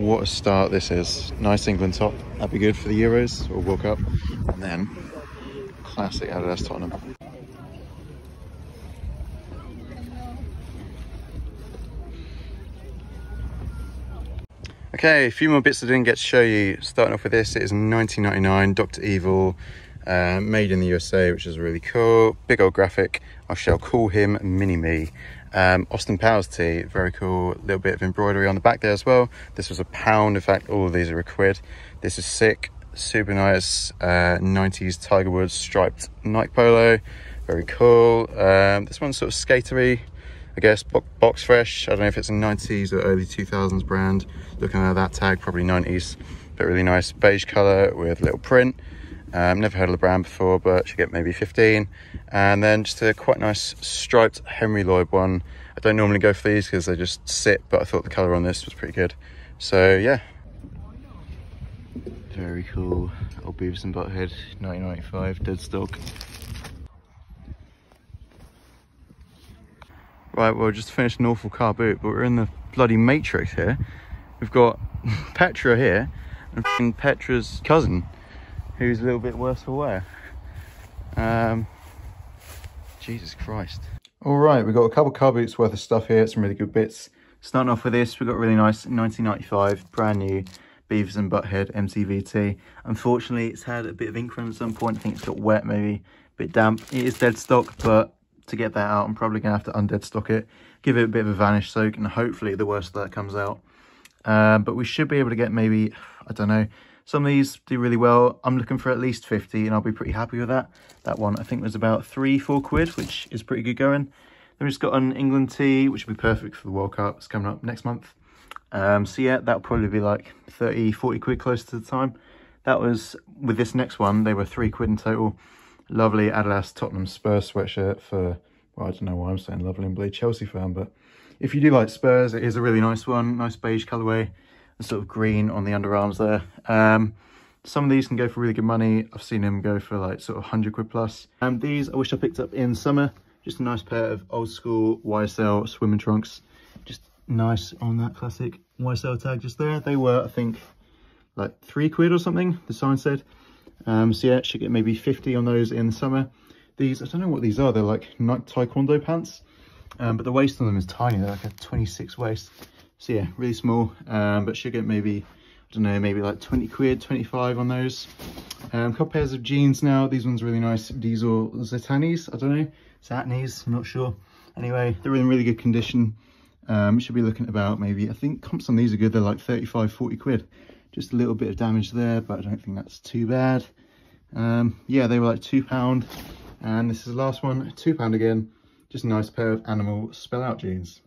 what a start this is. Nice England top. That'd be good for the Euros or World Cup. And then classic Adidas Tottenham. Okay, a few more bits I didn't get to show you. Starting off with this, it is 1999 Dr. Evil, uh, made in the USA, which is really cool. Big old graphic. I shall call him Mini Me. Um, Austin Powers tee, very cool. Little bit of embroidery on the back there as well. This was a pound. In fact, all of these are a quid. This is sick. Super nice. Uh, 90s Tiger Woods striped Nike Polo. Very cool. Um, this one's sort of skatery. I guess Boxfresh. I don't know if it's a 90s or early 2000s brand. Looking at that tag, probably 90s. But really nice beige color with little print. Um, never heard of the brand before, but should get maybe 15. And then just a quite nice striped Henry Lloyd one. I don't normally go for these because they just sit, but I thought the color on this was pretty good. So yeah. Very cool. Old Beavis and Butthead, 1995, dead stock. Right, well, just finished an awful car boot, but we're in the bloody Matrix here. We've got Petra here, and Petra's cousin, who's a little bit worse for wear. Um, Jesus Christ. All right, we've got a couple car boots worth of stuff here, some really good bits. Starting off with this, we've got a really nice 1995, brand new Beavis and Butthead MTVT. Unfortunately, it's had a bit of ink run at some point. I think it's got wet, maybe a bit damp. It is dead stock, but to get that out, I'm probably going to have to undead stock it, give it a bit of a vanish soak, and hopefully the worst of that comes out. Uh, but we should be able to get maybe, I don't know, some of these do really well. I'm looking for at least 50 and I'll be pretty happy with that. That one I think was about three, four quid, which is pretty good going. Then we've just got an England tee, which will be perfect for the World Cup. It's coming up next month. Um, so yeah, that'll probably be like 30, 40 quid close to the time. That was, with this next one, they were three quid in total lovely Adidas Tottenham Spurs sweatshirt for, well, I don't know why I'm saying lovely and blade Chelsea fan, but if you do like Spurs, it is a really nice one, nice beige colourway, and sort of green on the underarms there. Um, some of these can go for really good money. I've seen them go for like sort of 100 quid plus. Um, these I wish I picked up in summer. Just a nice pair of old school YSL swimming trunks. Just nice on that classic YSL tag just there. They were, I think, like three quid or something, the sign said. Um, so yeah, should get maybe 50 on those in the summer. These, I don't know what these are. They're like Nike taekwondo pants, um, but the waist on them is tiny. They're like a 26 waist. So yeah, really small, um, but should get maybe, I don't know, maybe like 20 quid, 25 on those. Um, couple pairs of jeans now. These ones are really nice. Diesel Zetanis, I don't know. Zatnis, I'm not sure. Anyway, they're in really good condition. Um, should be looking about maybe, I think comps on these are good. They're like 35, 40 quid. Just a little bit of damage there, but I don't think that's too bad. Um, yeah, they were like £2. And this is the last one, £2 again. Just a nice pair of animal spell out jeans.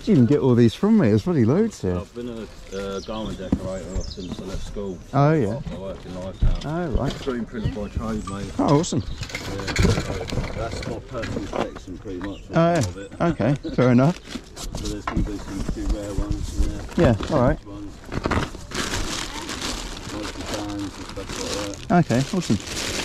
Where'd you even get all these from, mate? There's bloody loads here. I've been a uh, garment decorator since I left school. Oh, yeah. I work in life now. Oh, right. Screen printer by trade, mate. Oh, awesome. Yeah, so that's my personal collection, pretty much. Oh, yeah. Of it. Okay, fair enough. So there's going to be some few rare ones in there. Yeah, all right. Ones. Lots of stuff like that. Okay, awesome.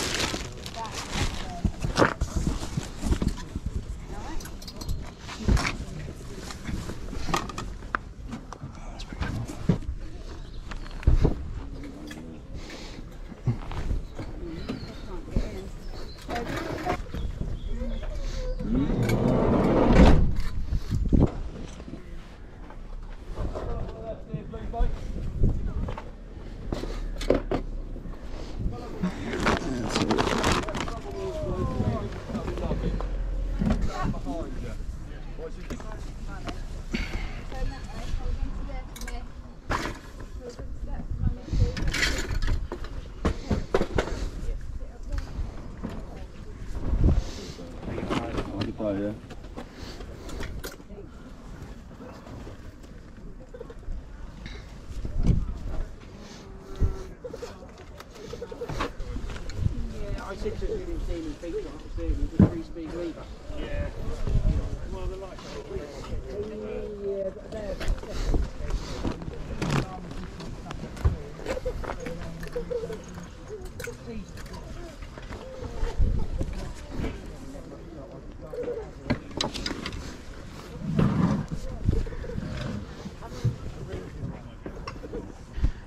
Yeah. I said to him, seeing. Yeah. Well, the lights are Yeah, but there.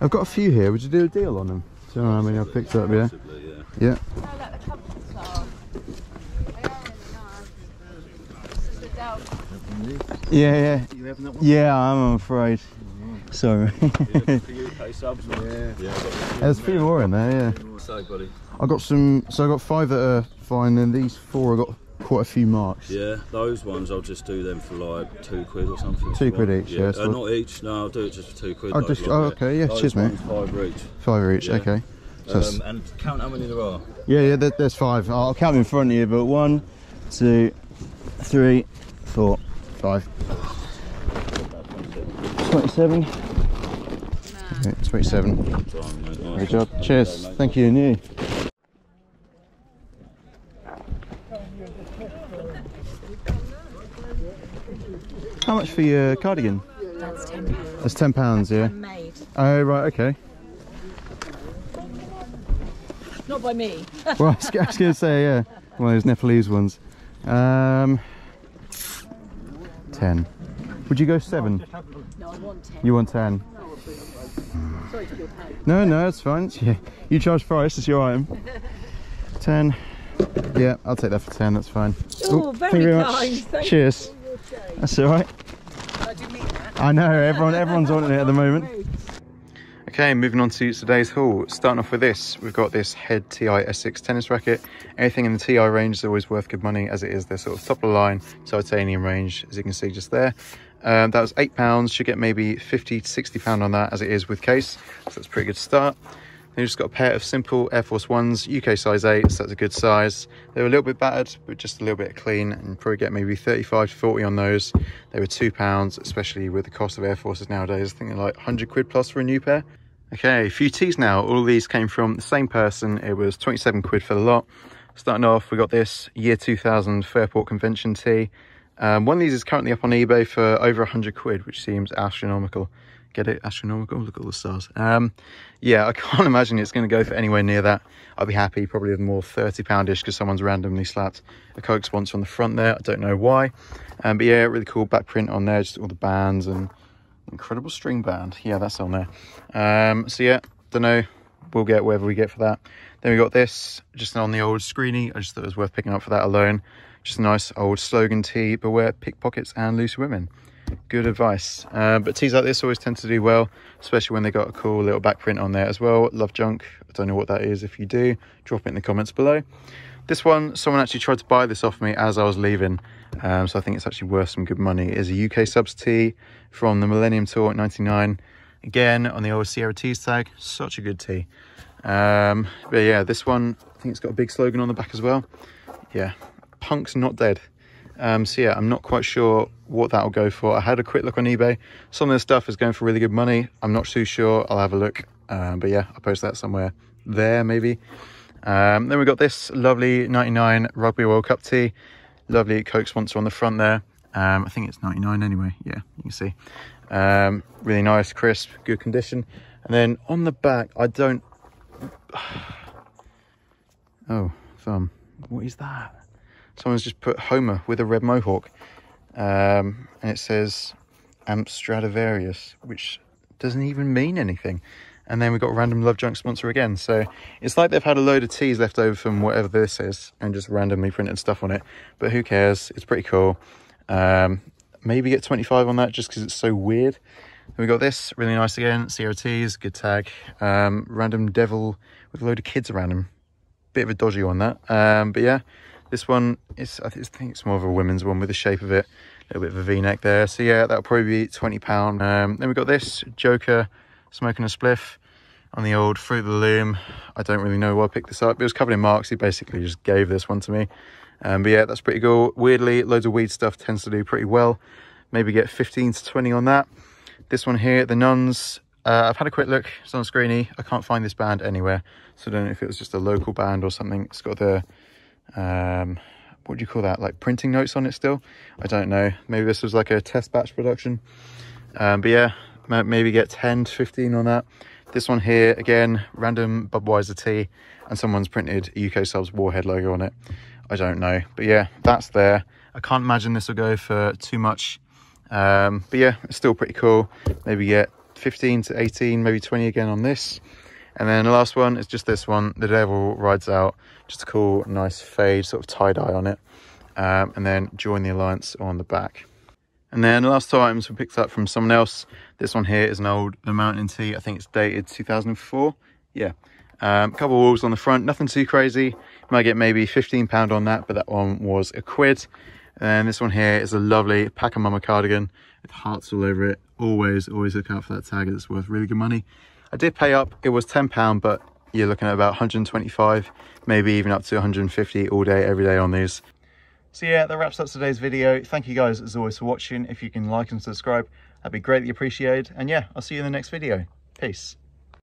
I've got a few here. Would you do a deal on them? Do you know how many I've picked up? Yeah. Yeah. Yeah. No, like the comforts are. They are really nice. This is the Dell. Yeah, yeah. You that one? Yeah, I'm afraid. Sorry. Subs. Yeah. Yeah. There's a few more in there, yeah. What's that, buddy? I got some, so I got five that are fine, and these four I got quite a few marks. Yeah, those ones I'll just do them for like two quid or something. Two quid each, yeah, Uh, so- not each. No, I'll do it just for two quid. Oh, those just- lot, oh, okay, yeah, Those cheers, mate. Five each. Five each, Yeah. okay. So Um, and count how many there are. yeah, yeah, there, there's five. I'll count them in front of you, but one, two, three, four, five. 27. Okay, 27. Time, mate. Nice. Good job. Cheers. Thank you, and you. Much for your cardigan? That's ten pounds. That's ten pounds, yeah. Made. Oh right, okay. Not by me. Well, I was, I was going to say yeah, one of those Nepalese ones. Um, ten. Would you go seven? No, I want ten. You want ten? Sorry to your pain. No, no, it's fine. Yeah, you charge price. It's your item. Ten. Yeah, I'll take that for ten. That's fine. Oh, thank very you much. kind, thank Cheers. That's all right. I didn't mean that. I know everyone. Everyone's on it at the moment. Okay, moving on to today's haul. Starting off with this, we've got this Head TI S6 tennis racket. Anything in the TI range is always worth good money, as it is their sort of top of the line titanium range, as you can see just there. Um, that was eight pounds. Should get maybe 50 to 60 pound on that, as it is with case. So that's a pretty good start. Then you've just got a pair of simple Air Force Ones, UK size 8, so that's a good size. They were a little bit battered, but just a little bit clean, and probably get maybe 35 to 40 on those. They were £2, especially with the cost of Air Forces nowadays. I think they're like 100 quid plus for a new pair. Okay, a few teas now. All these came from the same person. It was 27 quid for the lot. Starting off, we got this Year 2000 Fairport Convention tee. Um, one of these is currently up on eBay for over 100 quid, which seems astronomical. Get it? Astronomical? Look at all the stars. Um, yeah, I can't imagine it's going to go for anywhere near that. I'd be happy probably with more 30 poundish because someone's randomly slapped a Coke sponsor on the front there. I don't know why. Um, but yeah, really cool back print on there, just all the bands and incredible string band. Yeah, that's on there. Um, so yeah, don't know. We'll get whatever we get for that. Then we got this just on the old screeny. I just thought it was worth picking up for that alone. Just a nice old slogan tee, beware pickpockets and loose women. Good advice. Uh, but tees like this always tend to do well, especially when they got a cool little back print on there as well. Love junk. I don't know what that is. If you do, drop it in the comments below. This one, someone actually tried to buy this off me as I was leaving, um, so I think it's actually worth some good money. It is a UK subs tee from the Millennium Tour 99. Again, on the old Sierra Tees tag, such a good tee. Um, but yeah, this one, I think it's got a big slogan on the back as well. Yeah, punk's not dead. Um, so yeah, I'm not quite sure what that'll go for. I had a quick look on eBay. Some of the stuff is going for really good money. I'm not too sure. I'll have a look. Um, but yeah, I'll post that somewhere there maybe. Um, then we've got this lovely 99 Rugby World Cup tee. Lovely Coke sponsor on the front there. Um, I think it's 99 anyway. Yeah, you can see. Um, really nice, crisp, good condition. And then on the back, I don't. Oh, thumb. What is that? Someone's just put Homer with a red mohawk. Um, and it says Amp Stradivarius, which doesn't even mean anything. And then we've got random Love Junk sponsor again. So it's like they've had a load of teas left over from whatever this is and just randomly printed stuff on it. But who cares? It's pretty cool. Um, maybe get 25 on that just because it's so weird. Then we got this, really nice again. CRTs, good tag. Um, random devil with a load of kids around him. Bit of a dodgy one that. Um, but yeah, this one is, I think it's more of a women's one with the shape of it. A little bit of a V-neck there. So yeah, that'll probably be £20. Um, then we've got this, Joker smoking a spliff. on the old Fruit of the Loom. I don't really know why I picked this up. It was covered in marks. He basically just gave this one to me. Um, but yeah, that's pretty cool. Weirdly, loads of weed stuff tends to do pretty well. Maybe get 15 to 20 on that. This one here, The Nuns. Uh, I've had a quick look. It's on Screeny. I can't find this band anywhere. So I don't know if it was just a local band or something. It's got the, um, what do you call that? Like printing notes on it still? I don't know. Maybe this was like a test batch production. Um, but yeah, maybe get 10 to 15 on that. This one here, again, random Budweiser tea, and someone's printed UK Subs Warhead logo on it. I don't know. But yeah, that's there. I can't imagine this will go for too much. Um, but yeah, it's still pretty cool. Maybe get 15 to 18, maybe 20 again on this. And then the last one is just this one, The Devil Rides Out. Just a cool, nice fade, sort of tie-dye on it. Um, and then Join the Alliance on the back. And then the last two items we picked up from someone else. This one here is an old The Mountain Tee. I think it's dated 2004. Yeah. Um, couple of wolves on the front, nothing too crazy. Might get maybe £15 on that, but that one was a quid. And this one here is a lovely Pachamama cardigan with hearts all over it. Always, always look out for that tag. It's worth really good money. I did pay up. It was £10, but you're looking at about 125, maybe even up to 150 all day, every day on these. So yeah, that wraps up today's video. Thank you guys as always for watching. If you can like and subscribe, that'd be greatly appreciated. And yeah, I'll see you in the next video. Peace.